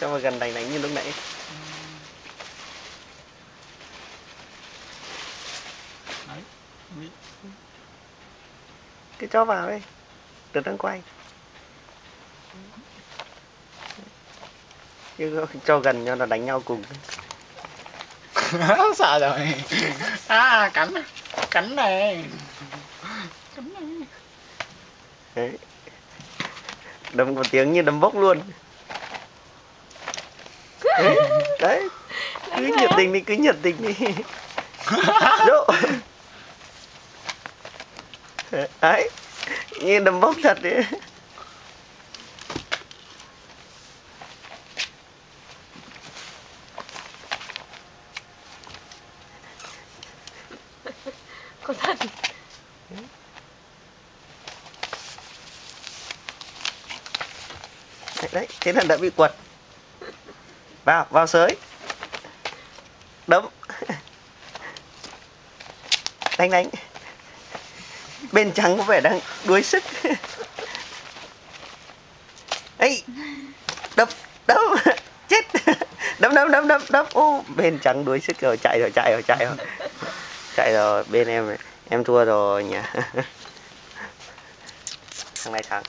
cho vào gần đánh đánh như lúc nãy. Đấy cứ cho vào đây tớ đang quay. Chứ cho gần cho nó đánh nhau cùng. Sợ rồi. À cắn cắn này. Cắn này. Đấy. Đấm một tiếng như đấm bốc luôn đấy. Cứ nhiệt tình đi cứ nhiệt tình đi. Dỗ. đấy. Như đấm bốc thật đấy. Con đấy, đấy. Thế là đã bị quật vào vào sới. Đấm đánh đánh. Bên trắng có vẻ đang đuối sức. Ấy đấm đấm. Chết. Đấm đấm đấm đấm đấm. Ô, bên trắng đuối sức rồi. Chạy rồi chạy rồi chạy rồi. Chạy rồi, bên em em thua rồi nhỉ. Thằng này thắng.